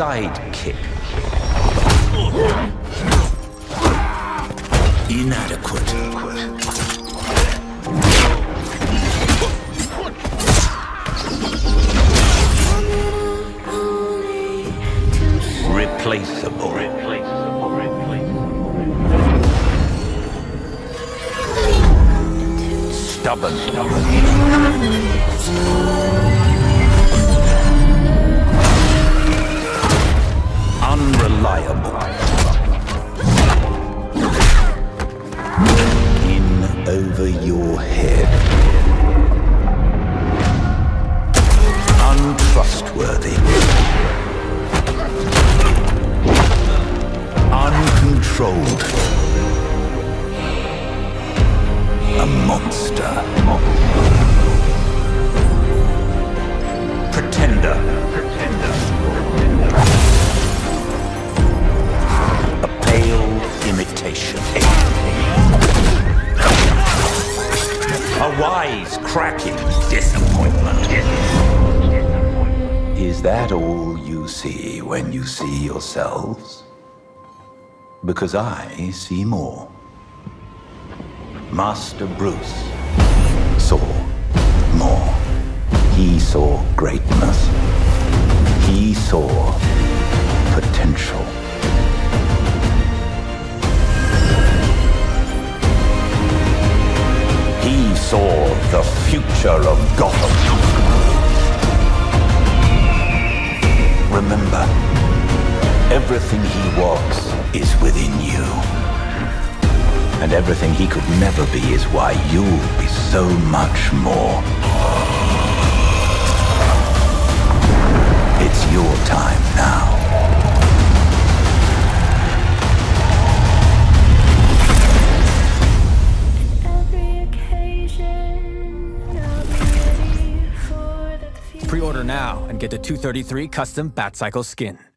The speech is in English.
sidekick. Inadequate. Replaceable. Stubborn. Unreliable. Over your head. Untrustworthy. Uncontrolled. A monster. Pretender. A pale imitation. A wise, cracking disappointment. Is that all you see when you see yourselves? Because I see more. Master Bruce saw more. He saw. He the future of Gotham. Remember, everything he was is within you. And everything he could never be is why you'll be so much more. It's your time Pre-order now and get the 233 custom Batcycle skin.